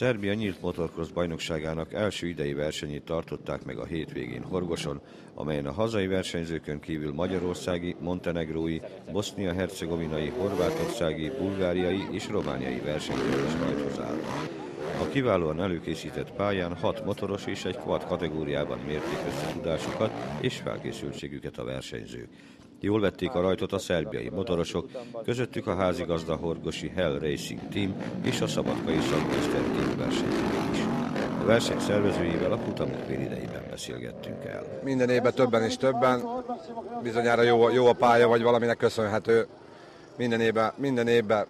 Szerbia nyílt motorkrosz bajnokságának első idei versenyét tartották meg a hétvégén Horgoson, amelyen a hazai versenyzőkön kívül magyarországi, montenegrói, bosznia-hercegovinai, horvátországi, bulgáriai és romániai versenyzők is rajthoz állnak. A kiválóan előkészített pályán hat motoros és egy quad kategóriában mérték össze tudásukat és felkészültségüket a versenyzők. Jól vették a rajtot a szerbiai motorosok, közöttük a házigazda Horgosi Hell Racing Team és a Szabadkai Szakmester Team versenyzők is. A verseny szervezőivel a futamok idejében beszélgettünk el. Minden évben többen és többen, bizonyára jó, jó a pálya, vagy valaminek köszönhető. Minden évben, minden évben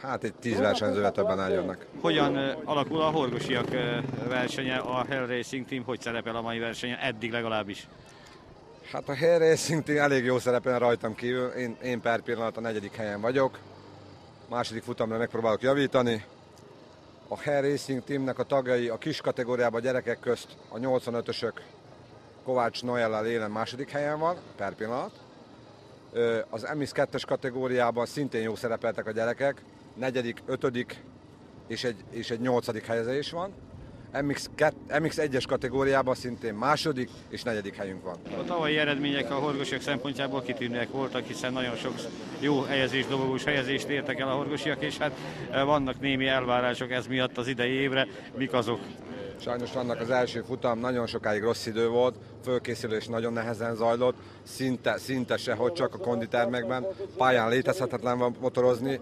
hát egy tíz versenyzővel többen eljönnek. Hogyan alakul a horgosiak versenye, a Hell Racing Team, hogy szerepel a mai versenyen, eddig legalábbis? Hát a Hell Racing elég jó szerepel rajtam kívül, én, én per pillanat a negyedik helyen vagyok, második futamra megpróbálok javítani. A Hell Racing Teamnek a tagjai a kis kategóriában a gyerekek közt a 85-ösök Kovács Noellel élen második helyen van, per pillanat. Az MX2-es kategóriában szintén jó szerepeltek a gyerekek, negyedik, ötödik és egy, és egy nyolcadik helyezés van. MX, MX1-es kategóriában szintén második és negyedik helyünk van. A tavalyi eredmények a horgosiak szempontjából kitűnőek voltak, hiszen nagyon sok jó helyezés, dobogós helyezést értek el a horgosiak, és hát eh, vannak némi elvárások ez miatt az idei évre. Mik azok? Sajnos vannak az első futam, nagyon sokáig rossz idő volt, fölkészülés nagyon nehezen zajlott, szinte, szinte sehogy csak a konditermekben, pályán létezhetetlen van motorozni,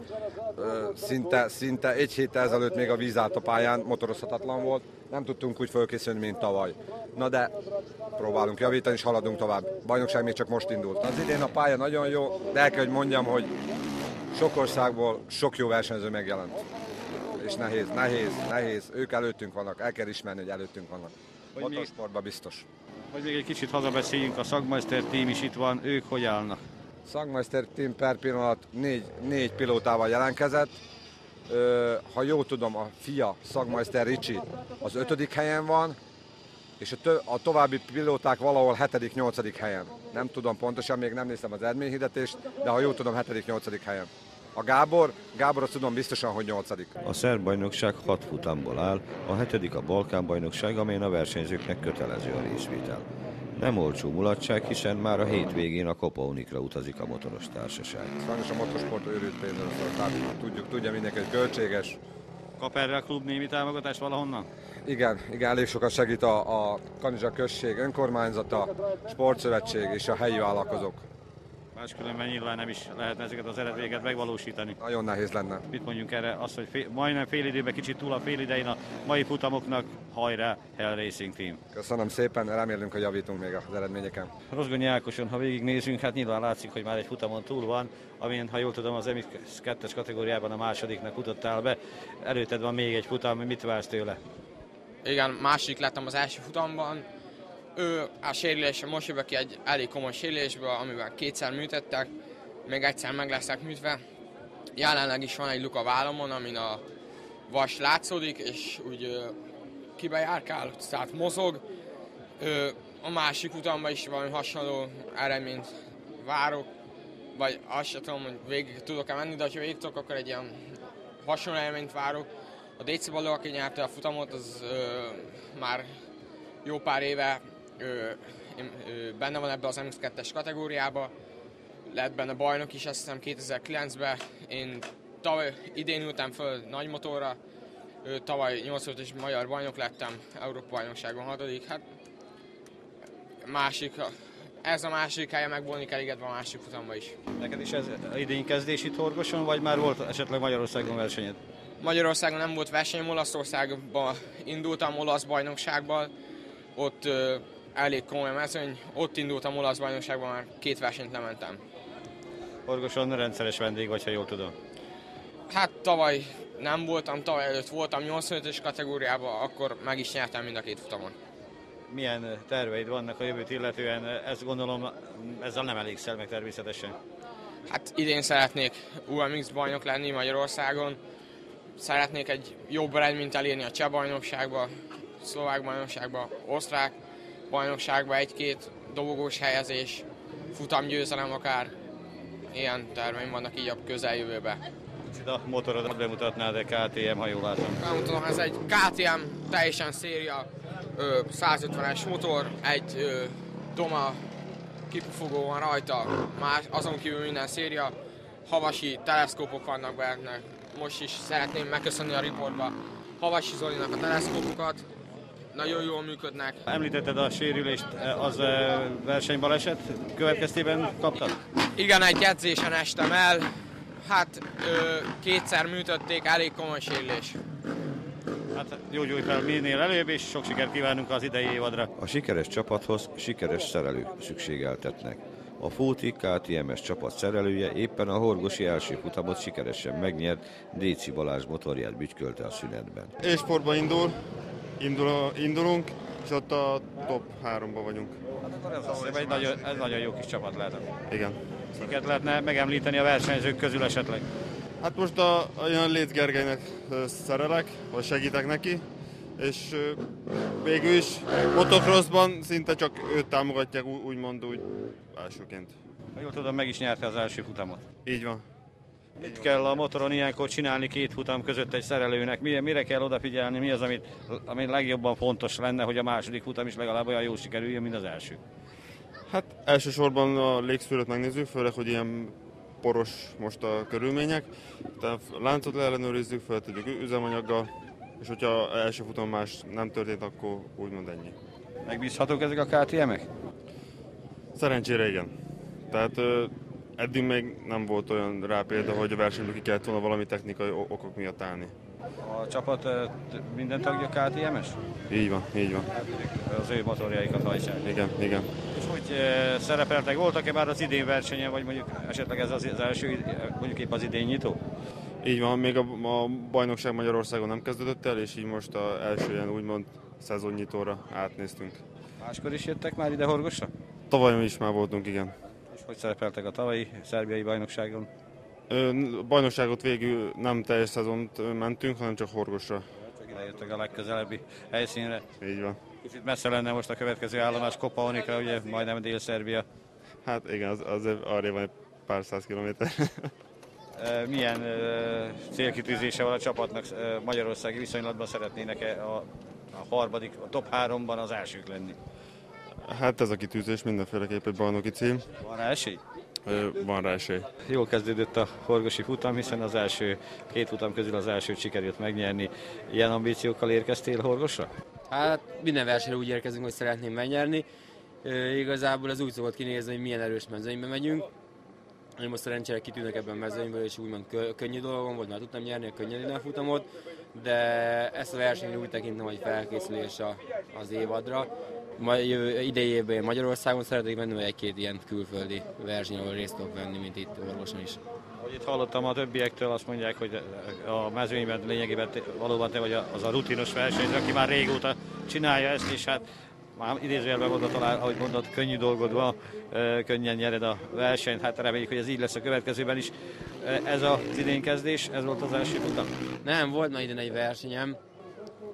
szinte, szinte egy héttel ezelőtt még a víz állt a pályán, motorozhatatlan volt, nem tudtunk úgy fölkészülni, mint tavaly. Na de próbálunk javítani, és haladunk tovább. Bajnokság még csak most indult. Az idén a pálya nagyon jó, de el kell, hogy mondjam, hogy sok országból sok jó versenyző megjelent és nehéz, nehéz, nehéz. Ők előttünk vannak, el kell ismerni, hogy előttünk vannak. Motorsportban biztos. Hogy még egy kicsit hazabeszéljünk, a Szagmeister team is itt van, ők hogy állnak? Szagmeister team per pillanat négy, négy pilótával jelentkezett. ha jól tudom, a fia Szagmeister Ricsi az ötödik helyen van, és a, tö- a további pilóták valahol hetedik, nyolcadik helyen. Nem tudom pontosan, még nem néztem az eredményhirdetést, de ha jól tudom, hetedik, nyolcadik helyen. A Gábor, Gábor azt tudom biztosan, hogy nyolcadik. A szerb bajnokság hat futamból áll, a hetedik a Balkán bajnokság, amelyen a versenyzőknek kötelező a részvétel. Nem olcsó mulatság, hiszen már a hétvégén a Kopaunikra utazik a motoros társaság. Sajnos a motorsport őrült pénzről tehát tudjuk, tudja mindenki, hogy költséges. Kap erre a klub némi támogatást valahonnan? Igen, igen, elég sokat segít a, a Kanizsa község önkormányzata, sportszövetség és a helyi vállalkozók. Máskülönben nyilván nem is lehetne ezeket az eredményeket megvalósítani. Nagyon nehéz lenne. Mit mondjunk erre? Azt, hogy fél, majdnem fél időben, kicsit túl a fél idején a mai futamoknak, hajrá, Hell Racing Team. Köszönöm szépen, remélünk, hogy javítunk még az eredményeken. Rozgonyi Ákoson, ha végignézünk, hát nyilván látszik, hogy már egy futamon túl van, amin, ha jól tudom, az MX2-es kategóriában a másodiknak futottál be. Előtted van még egy futam, mit vársz tőle? Igen, második lettem az első futamban, ő a sérülés most jövök ki egy elég komoly sérülésből, amivel kétszer műtettek, még egyszer meg lesznek műtve. Jelenleg is van egy luka vállamon, amin a vas látszódik, és úgy kibejárkál, tehát mozog. Ö, a másik utamban is valami hasonló eredményt várok, vagy azt sem tudom, hogy végig tudok-e menni, de ha végig tudok, akkor egy ilyen hasonló eredményt várok. A DC Baló, aki nyerte a futamot, az ö, már jó pár éve ő, ő, benne van ebbe az MX2-es kategóriába, lett benne bajnok is, azt hiszem 2009-ben. Én tavaly, idén ültem föl nagy motorra, ő, tavaly 85-ös magyar bajnok lettem, Európa bajnokságon hatodik. Hát másik, ez a másik helye meg volni elégedve a másik futamba is. Neked is ez idén kezdés itt Horgoson, vagy már volt esetleg Magyarországon versenyed? Magyarországon nem volt versenyem, Olaszországban indultam olasz bajnokságban, ott elég komoly mezőny. Ott indultam olasz bajnokságban, már két versenyt lementem. Orgoson rendszeres vendég vagy, ha jól tudom. Hát tavaly nem voltam, tavaly előtt voltam 85-ös kategóriában, akkor meg is nyertem mind a két futamon. Milyen terveid vannak a jövőt illetően? Ezt gondolom, ezzel nem elégszel meg természetesen. Hát idén szeretnék UMX bajnok lenni Magyarországon. Szeretnék egy jobb eredményt elérni a cseh bajnokságba, szlovák bajnokságba, osztrák bajnokságban egy-két dobogós helyezés, futamgyőzelem akár, ilyen terveim vannak így a közeljövőben. A motorodat bemutatnád, de KTM, ha jól látom. Elmutatom, ez egy KTM teljesen széria, ö, 150-es motor, egy Doma kipufogó van rajta, más, azon kívül minden széria, havasi teleszkópok vannak benne. Most is szeretném megköszönni a riportba Havasi Zolinak a teleszkópokat, nagyon jól működnek. Említetted a sérülést, az eh, versenybaleset következtében kaptad? Igen, egy edzésen estem el, hát ö, kétszer műtötték, elég komoly sérülés. Hát gyógyulj fel minél előbb, és sok sikert kívánunk az idei évadra. A sikeres csapathoz sikeres szerelők szükségeltetnek. A Fóti KTMS csapat szerelője éppen a horgosi első futamot sikeresen megnyert, Déci Balázs motorját bütykölte a szünetben. E-sportba indul, indul, indulunk, és ott a top 3-ba vagyunk. Ez, azt hiszem, egy nagyon, ez nagyon jó kis csapat lehet. Igen. Kiket lehetne megemlíteni a versenyzők közül esetleg? Hát most a, olyan Léc Gergelynek szerelek, vagy segítek neki, és végül is motocrossban szinte csak őt támogatják, úgymond úgy elsőként. Ha jól tudom, meg is nyerte az első futamot. Így van. Mit kell a motoron ilyenkor csinálni két futam között egy szerelőnek? Mire, mire kell odafigyelni? Mi az, amit, ami legjobban fontos lenne, hogy a második futam is legalább olyan jó sikerüljön, mint az első? Hát elsősorban a légszűrőt megnézzük, főleg, hogy ilyen poros most a körülmények. Tehát láncot leellenőrizzük, feltegyük üzemanyaggal, és hogyha első futam más nem történt, akkor úgymond ennyi. Megbízhatók ezek a KTM-ek? Szerencsére igen. Tehát eddig még nem volt olyan rá példa, hogy a versenyből ki kellett volna valami technikai okok miatt állni. A csapat minden tagja KTM-es? Így van, így van. Az ő motorjaikat hajtják. Igen, igen. És hogy szerepeltek? Voltak-e már az idén versenyen, vagy mondjuk esetleg ez az, első, mondjuk épp az idén nyitó? Így van, még a, a bajnokság Magyarországon nem kezdődött el, és így most a első ilyen úgymond szezonnyitóra átnéztünk. Máskor is jöttek már ide Horgosra? Tavaly is már voltunk, igen. Hogy szerepeltek a tavalyi szerbiai bajnokságon? Bajnokságot végül nem teljes szezont mentünk, hanem csak Horgosra. Csak ide jöttek a legközelebbi helyszínre. Így van. Kicsit messze lenne most a következő állomás Kopaonikra, ugye majdnem Dél-Szerbia. Hát igen, az, az arra van egy pár száz kilométer. Milyen célkitűzése van a csapatnak magyarországi viszonylatban szeretnének-e a, a harmadik, a top háromban az elsők lenni? Hát ez a kitűzés mindenféleképp egy bajnoki cím. Van rá esély? Ö, van rá esély. Jól kezdődött a horgosi futam, hiszen az első két futam közül az elsőt sikerült megnyerni. Ilyen ambíciókkal érkeztél Horgosra? Hát minden versenyre úgy érkezünk, hogy szeretném megnyerni. Ö, igazából az úgy szokott kinézni, hogy milyen erős mezőnybe megyünk. Én most szerencsére kitűnök ebben a mezőnyből, és úgymond kö- könnyű dolgom volt, már tudtam nyerni a könnyedén futamot, de ezt a versenyt úgy tekintem, hogy felkészülés a, az évadra. Majd jövő, idei évben Magyarországon szeretnék menni, vagy egy-két ilyen külföldi verseny, ahol részt tudok venni, mint itt Orvoson is. Ahogy itt hallottam a többiektől, azt mondják, hogy a mezőnyben lényegében valóban te vagy az a rutinos versenyző, aki már régóta csinálja ezt, és hát már idézőjelben mondod, talán, ahogy mondod, könnyű dolgod van, könnyen nyered a versenyt, hát reméljük, hogy ez így lesz a következőben is. Ez az idén kezdés, ez volt az első futam. Nem, volt már idén egy versenyem,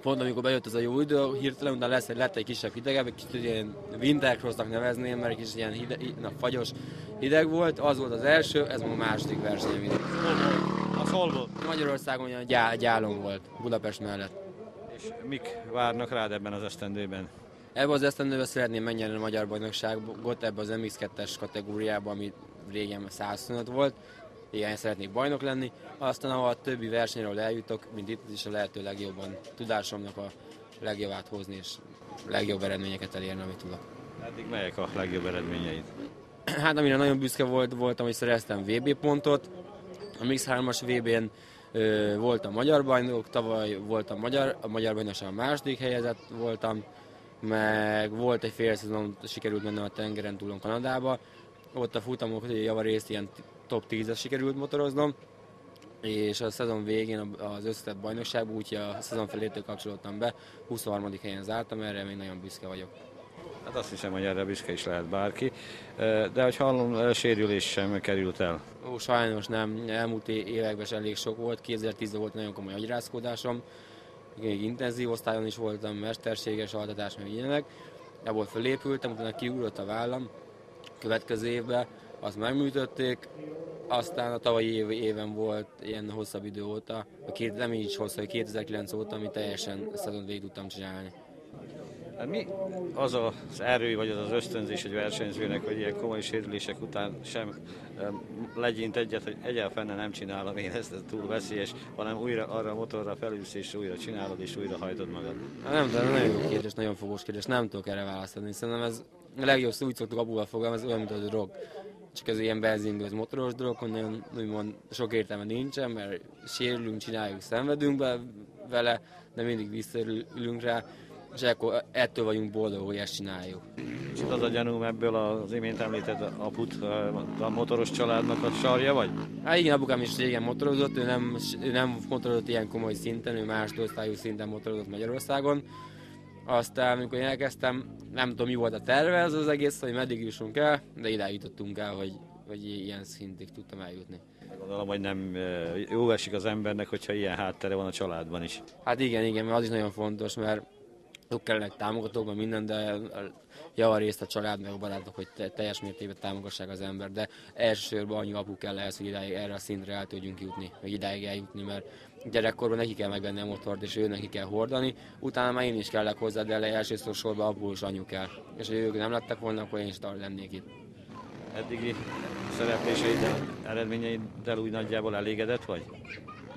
pont amikor bejött az a jó idő, hirtelen utána lesz, lett egy kisebb hidegebb, egy kicsit ilyen wintercrossnak nevezném, mert egy kicsit ilyen hide, na, fagyos hideg volt, az volt az első, ez már a második versenyem idén. Az hol volt? Magyarországon olyan gyá, gyálom volt, Budapest mellett. És mik várnak rád ebben az esztendőben? Ebben az esztendőben szeretném megnyerni a magyar bajnokságot ebbe az MX2-es kategóriában, ami régen 125 volt. Igen, szeretnék bajnok lenni. Aztán ahol a többi versenyről eljutok, mint itt is a lehető legjobban tudásomnak a legjobbát hozni, és legjobb eredményeket elérni, amit tudok. Eddig melyek a legjobb eredményeid? Hát amire nagyon büszke volt, voltam, hogy szereztem VB pontot. A Mix3-as VB-n ö, voltam magyar bajnok, tavaly voltam magyar, a magyar bajnokságon a második helyezett voltam, meg volt egy fél szezon, sikerült mennem a tengeren túlon Kanadába. Ott a futamok javarészt ilyen top 10-es sikerült motoroznom, és a szezon végén az összetett bajnokságban, úgyhogy a szezon felétől kapcsolódtam be, 23. helyen zártam, erre még nagyon büszke vagyok. Hát azt hiszem, hogy erre büszke is lehet bárki. De hogy hallom, sérülés sem került el. Ó, sajnos nem. Elmúlt években is elég sok volt. 2010-ben volt nagyon komoly agyrázkódásom. Még intenzív osztályon is voltam, mesterséges altatás, meg ilyenek. Ebből fölépültem, utána kiugrott a vállam. Következő évben azt megműtötték, aztán a tavalyi év, éven volt ilyen hosszabb idő óta, a két, nem így hosszabb, 2009 óta, ami teljesen szezon végig tudtam csinálni. Hát mi az az erő, vagy az az ösztönzés egy versenyzőnek, hogy ilyen komoly sérülések után sem em, legyint egyet, hogy egyáltalán nem csinálom én ezt, ez túl veszélyes, hanem újra arra a motorra felülsz, és újra csinálod, és újra hajtod magad. Hát Nem tudom, nagyon jó kérdés, nagyon fogós kérdés, nem tudok erre választani. Szerintem ez a legjobb szó, úgy szoktuk apuval fogalmazni, ez olyan, mint a drog. Csak ez ilyen benzingőz motoros drog, hogy nagyon úgymond sok értelme nincsen, mert sérülünk, csináljuk, szenvedünk be vele, de mindig visszaülünk rá, és ekkor ettől vagyunk boldogok, hogy ezt csináljuk. Kicsit az a gyanúm ebből az imént említett aput, a motoros családnak a sarja vagy? Hát igen, apukám is régen motorozott, ő nem, ő nem motorozott ilyen komoly szinten, ő másodosztályú szinten motorozott Magyarországon. Aztán, amikor én elkezdtem, nem tudom, mi volt a terve ez az egész, hogy meddig jussunk el, de ide jutottunk el, hogy, hogy ilyen szintig tudtam eljutni. Gondolom, hogy nem jó esik az embernek, hogyha ilyen háttere van a családban is. Hát igen, igen, mert az is nagyon fontos, mert ők kellenek támogatók, meg minden, de javarészt a család, meg a barátok, hogy te- teljes mértékben támogassák az ember, de elsősorban annyi apu kell ehhez, hogy idáig, erre a szintre el tudjunk jutni, vagy idáig eljutni, mert gyerekkorban neki kell megvenni a motort, és ő neki kell hordani, utána már én is kellek hozzá, de elsősorban apu és anyu kell. És ha ők nem lettek volna, akkor én is tar- lennék itt. Eddigi szerepléseiddel, eredményeiddel úgy nagyjából elégedett vagy?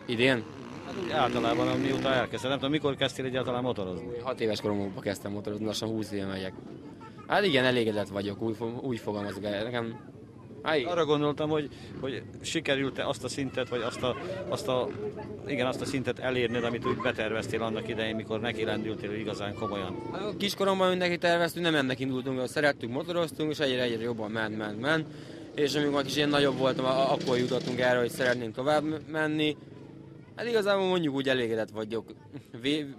Idén? Hát úgy általában, mióta elkezdted, nem tudom, mikor kezdtél egyáltalán motorozni? 6 éves koromban kezdtem motorozni, lassan 20 éve megyek. Hát igen, elégedett vagyok, úgy, úgy fogalmazok el. Nekem Hát. Arra gondoltam, hogy, hogy sikerült-e azt a szintet, vagy azt a, azt a, igen, azt a szintet elérned, amit úgy beterveztél annak idején, mikor neki lendültél igazán komolyan. Hát a Kiskoromban mindenki terveztünk, nem ennek indultunk, hogy szerettünk, motoroztunk, és egyre, egyre jobban ment, ment, ment. És amikor kis ilyen nagyobb voltam, akkor jutottunk erre, hogy szeretnénk tovább menni. Hát igazából mondjuk úgy elégedett vagyok.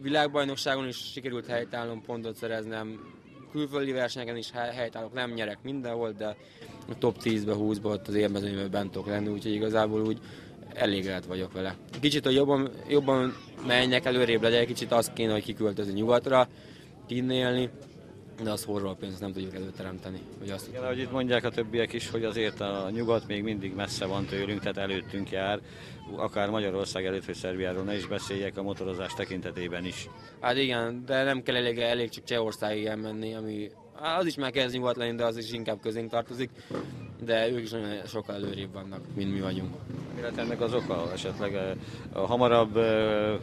Világbajnokságon is sikerült helytállnom, pontot szereznem. Külföldi versenyeken is hely- helytállok, nem nyerek mindenhol, de a top 10-be, 20-ba ott az élmezőnyben bent tudok lenni, úgyhogy igazából úgy elégedett vagyok vele. Kicsit, hogy jobban, jobban menjek, előrébb legyek, kicsit az kéne, hogy kiköltözni nyugatra, kinni élni, de az horror pénzt nem tudjuk előteremteni. Hogy azt Igen, ahogy itt mondják a többiek is, hogy azért a nyugat még mindig messze van tőlünk, tehát előttünk jár, akár Magyarország előtt, hogy Szerbiáról ne is beszéljek a motorozás tekintetében is. Hát igen, de nem kell elég, elég csak Csehországig elmenni, ami hát az is már kezd nyugat lenni, de az is inkább közénk tartozik. De ők is nagyon sokkal előrébb vannak, mint mi vagyunk. Mi lett ennek az oka? Esetleg eh, hamarabb eh,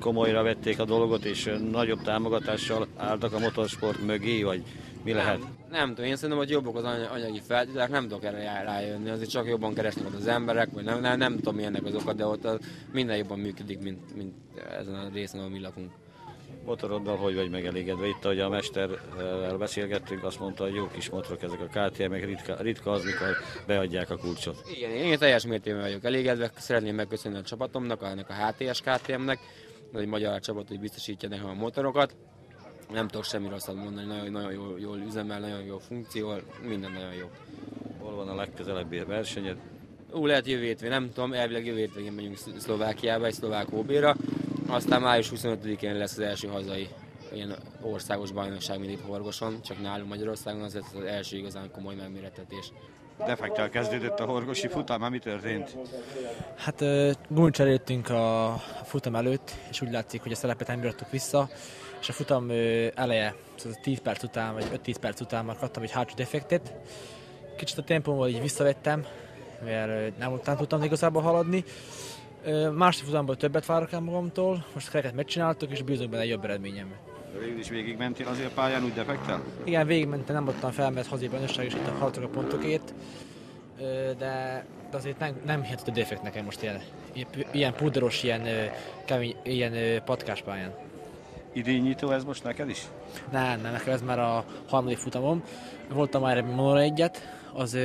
komolyra vették a dolgot, és eh, nagyobb támogatással álltak a motorsport mögé, vagy mi lehet? Nem tudom, én szerintem, hogy jobbak az anya- anyagi feltételek, nem tudok erre rájönni, azért csak jobban keresnek az emberek, vagy nem, nem, nem tudom milyennek az oka, de ott minden jobban működik, mint, mint ezen a részen, ahol mi lakunk. Motoroddal hogy vagy megelégedve? Itt, ahogy a mesterrel beszélgettünk, azt mondta, hogy jó kis motorok ezek a KTM-ek, ritka, ritka az, mikor beadják a kulcsot. Igen, én teljes mértékben vagyok elégedve, szeretném megköszönni a csapatomnak, ennek a HTS KTM-nek, egy magyar csapat, hogy biztosítja nekem a motorokat. Nem tudok semmi rosszat mondani, nagyon, nagyon jól, jól üzemel, nagyon jó funkció, minden nagyon jó. Hol van a legközelebbi versenyed? Ú, lehet jövő hétvégén, nem tudom, elvileg jövő hétvégén megyünk Szl- Szlovákiába, egy szlovák OB-ra, aztán május 25-én lesz az első hazai ilyen országos bajnokság, mint itt Horgoson, csak nálunk Magyarországon az lesz az első igazán komoly megmérettetés. Defektel kezdődött a horgosi futam, mi történt? Hát ö, gumicseréltünk a futam előtt, és úgy látszik, hogy a szerepet nem bírtuk vissza, és a futam eleje, szóval 10 perc után, vagy 5-10 perc után már kaptam egy hátsó defektet. Kicsit a tempómból így visszavettem, mert nem, nem tudtam igazából haladni. Másik futamból többet várok el magamtól, most a kereket megcsináltuk, és bízok benne egy jobb eredményembe. Végül is végig mentél azért a pályán úgy defektel? Igen, végigmentem, nem voltam fel, mert hazai bajnokság, és itt a harcok a pontokért, de, de azért nem, nem hihetett a defekt nekem most ilyen, ilyen pudros, ilyen, kemény, ilyen patkás pályán. Idényító ez most neked is? Nem, nem, nekem ez már a harmadik futamom. Voltam már ebben Monora egyet, az,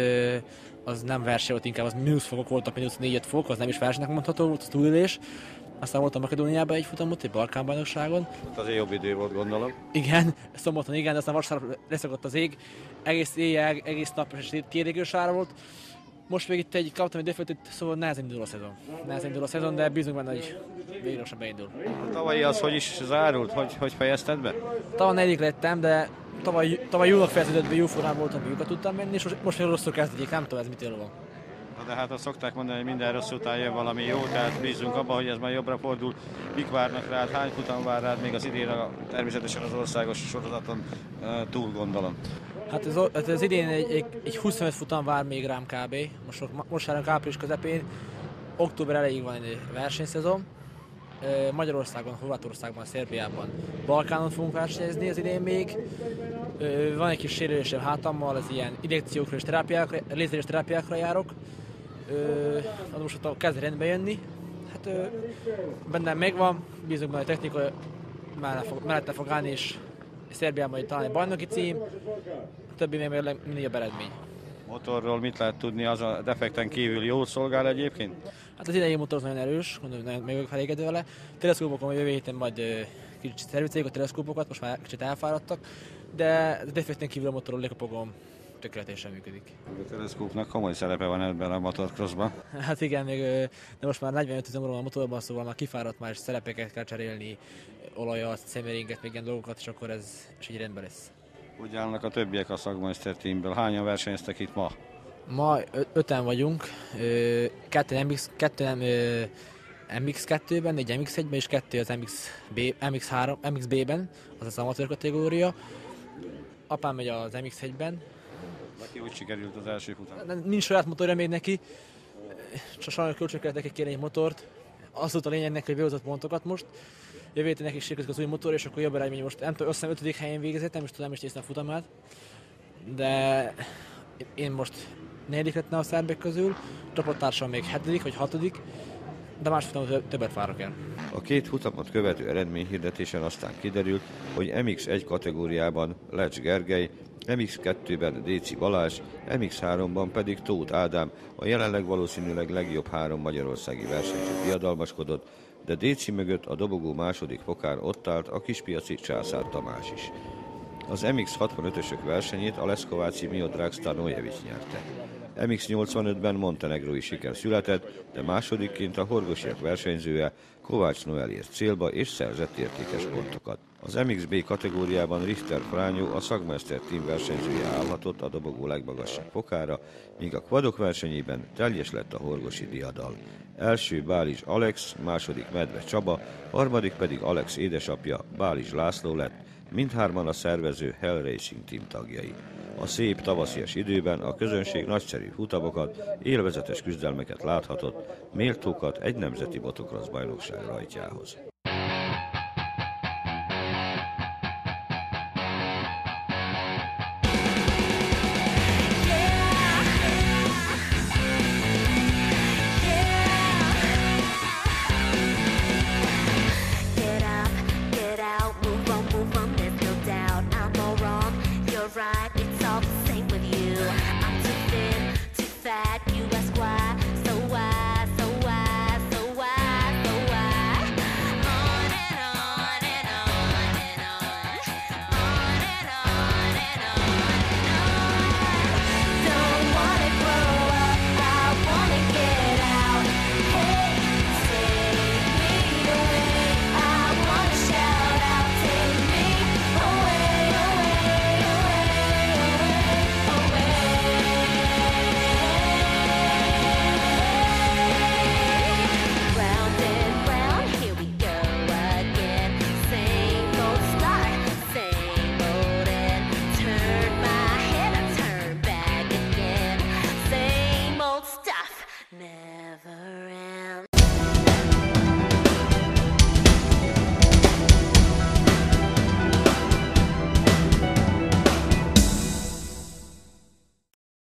az nem verseny volt, inkább az mínusz fokok voltak, mínusz 4 fok, az nem is versenynek mondható, volt az túlélés. Aztán voltam Makedóniában egy futamot, egy Balkán bajnokságon. Ott azért jobb idő volt, gondolom. Igen, szombaton igen, de aztán vasárnap leszakadt az ég. Egész éjjel, egész nap és térégős ára volt. Most még itt egy, kaptam egy defektet, szóval nehezen indul a szezon. Nehezen indul a szezon, de bízunk benne, hogy végre lassan beindul. A tavalyi az hogy is zárult? Hogy, hogy fejezted be? Tavaly negyedik lettem, de tavaly, tavaly jónak fejeződött be, jó formában voltam, jókat tudtam menni, és most, most még rosszul kezdődik, nem tudom ez mitől van. De hát azt szokták mondani, hogy minden rossz után jön valami jó, tehát bízunk abban, hogy ez majd jobbra fordul. Mik várnak rád, hány futam vár rád még az idén, természetesen az országos sorozaton túl gondolom. Hát ez, hát ez idén egy, egy, egy 25 futam vár még rám kb. Most, most járunk április közepén, október elejéig van egy versenyszezon. Magyarországon, Horvátországban, Szerbiában, Balkánon fogunk versenyezni az idén még. Van egy kis sérülésem hátammal, az ilyen injekciókra és terápiákra, lézeres terápiákra járok. Az most ott kezd rendbe jönni. Hát bennem megvan, bízunk benne a technika mellette fog állni, és Szerbiában majd talán egy bajnoki cím, a többi még mindig jobb eredmény. Motorról mit lehet tudni, az a defekten kívül jól szolgál egyébként? Hát az idei motor nagyon erős, gondolom, hogy meg vagyok felégedve vele. Teleszkópokon jövő héten majd kicsit szerviceljük a teleszkópokat, most már kicsit elfáradtak, de a defekten kívül a motorról lekapogom, tökéletesen működik. A teleszkópnak komoly szerepe van ebben a motocrossban. Hát igen, még, de most már 45 üzemről van a motorban, szóval már kifáradt, már szerepeket kell cserélni, olajat, szemeringet, még ilyen dolgokat, és akkor ez és így rendben lesz. Úgy állnak a többiek a szakmeister teamből. Hányan versenyeztek itt ma? Ma öten vagyunk, kettő, MX, kettő MX2-ben, egy MX1-ben és kettő az MXB, MX3, MXB-ben, az az amatőr kategória. Apám megy az MX1-ben. Neki úgy sikerült az első futam? Nincs saját motorja még neki, csak sajnos kölcsön kellett neki kérni egy motort. Az volt a lényegnek, hogy behozott pontokat most. Jövő héten neki sérkezik az új motor, és akkor jobb eredmény most. Nem tudom, azt hiszem 5. helyen végezett, nem is tudom, is néztem a futamát. De én most negyedik lettem a szerbek közül, csapattársam még hetedik vagy hatodik, de más futamot többet várok el. A két futamot követő eredményhirdetésen aztán kiderült, hogy MX1 kategóriában Lecs Gergely, MX2-ben Déci Balázs, MX3-ban pedig Tóth Ádám, a jelenleg valószínűleg legjobb három magyarországi versenyző diadalmaskodott, de Déci mögött a dobogó második fokán ott állt a kispiaci Császár Tamás is. Az MX65-ösök versenyét a Leszkováci Miodrag Nojevic nyerte. MX85-ben montenegrói siker született, de másodikként a horgosiak versenyzője Kovács Noel ért célba és szerzett értékes pontokat. Az MXB kategóriában Richter Frányó a Szagmester Team versenyzője állhatott a dobogó legmagasabb fokára, míg a kvadok versenyében teljes lett a horgosi diadal. Első Bális Alex, második Medve Csaba, harmadik pedig Alex édesapja Bális László lett, mindhárman a szervező Hell Racing Team tagjai. A szép tavaszias időben a közönség nagyszerű futamokat, élvezetes küzdelmeket láthatott, méltókat egy nemzeti motocross bajnokság rajtjához.